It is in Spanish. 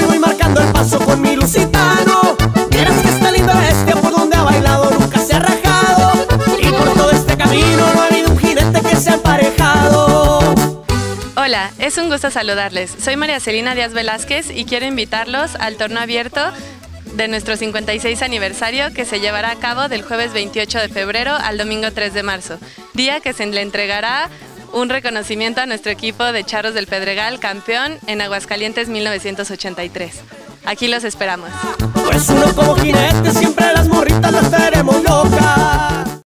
y voy marcando el paso con mi lusitano. Vieras que esta linda bestia por donde ha bailado nunca se ha rajado. Y por todo este camino no ha habido que se ha emparejado. Hola, es un gusto saludarles. Soy María Celina Díaz Velázquez y quiero invitarlos al torneo abierto de nuestro 56 aniversario que se llevará a cabo del jueves 28 de febrero al domingo 3 de marzo, día que se le entregará un reconocimiento a nuestro equipo de Charros del Pedregal, campeón en Aguascalientes 1983. Aquí los esperamos.